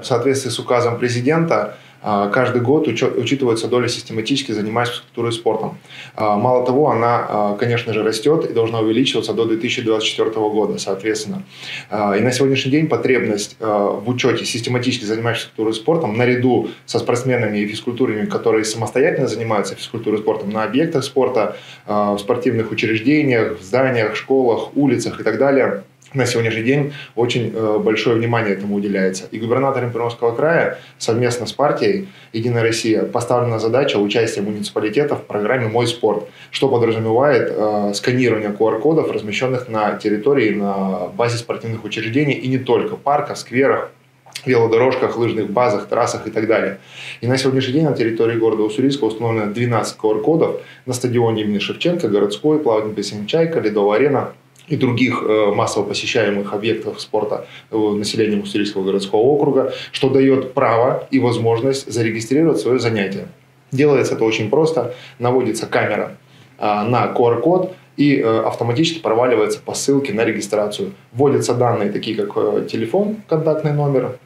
В соответствии с указом президента а, каждый год учитывается доля систематически занимающихся культурой и спортом. А, мало того, она, а, конечно же, растет и должна увеличиваться до 2024 года, соответственно. И на сегодняшний день потребность в учете систематически занимающихся культурой и спортом наряду со спортсменами и физкультурами, которые самостоятельно занимаются физкультурой и спортом на объектах спорта, в спортивных учреждениях, в зданиях, школах, улицах и так далее – на сегодняшний день очень э, большое внимание этому уделяется. И губернатором Приморского края совместно с партией «Единая Россия» поставлена задача участия муниципалитетов в программе «Мой спорт», что подразумевает э, сканирование QR-кодов, размещенных на территории, на базе спортивных учреждений и не только, парках, скверах, велодорожках, лыжных базах, трассах и так далее. И на сегодняшний день на территории города Уссурийска установлено 12 QR-кодов на стадионе имени Шевченко, городской, плавательный бассейн «Чайка», ледовая арена – и других э, массово посещаемых объектов спорта э, населением Уссурийского городского округа, что дает право и возможность зарегистрировать свое занятие. Делается это очень просто. Наводится камера а, на QR-код, и э, автоматически проваливается по ссылке на регистрацию. Вводятся данные, такие как телефон, контактный номер,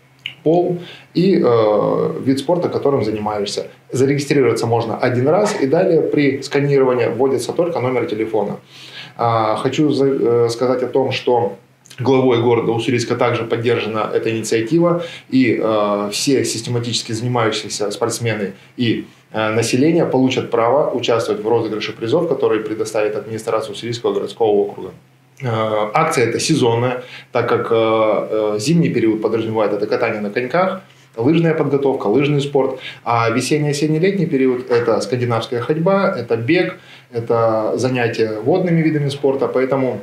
пол и э, вид спорта, которым занимаешься. Зарегистрироваться можно один раз, и далее при сканировании вводится только номер телефона. А, хочу э, сказать о том, что главой города Уссурийска также поддержана эта инициатива, и э, все систематически занимающиеся спортсмены и э, население получат право участвовать в розыгрыше призов, которые предоставит администрация Уссурийского городского округа. Акция эта сезонная, так как зимний период подразумевает это катание на коньках, лыжная подготовка, лыжный спорт. А весенний-осенний-летний период – это скандинавская ходьба, это бег, это занятия водными видами спорта. Поэтому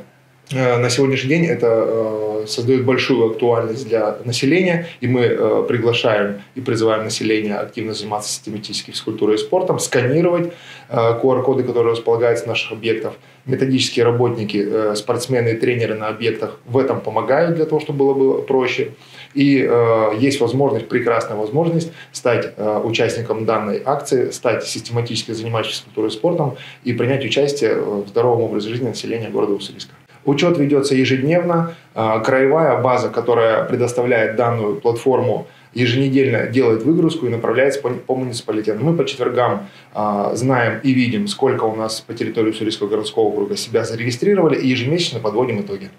на сегодняшний день это э, создает большую актуальность для населения, и мы э, приглашаем и призываем население активно заниматься систематически физкультурой и спортом, сканировать QR-коды, которые располагаются в наших объектах. Методические работники, спортсмены и тренеры на объектах в этом помогают для того, чтобы было бы проще. И э, есть возможность, прекрасная возможность стать э, участником данной акции, стать систематически занимающимся культурой и спортом и принять участие в здоровом образе жизни населения города Уссурийска. Учет ведется ежедневно. Э, краевая база, которая предоставляет данную платформу, еженедельно делает выгрузку и направляется по, муниципалитету. Мы по четвергам э, знаем и видим, сколько у нас по территории Уссурийского городского округа себя зарегистрировали, и ежемесячно подводим итоги.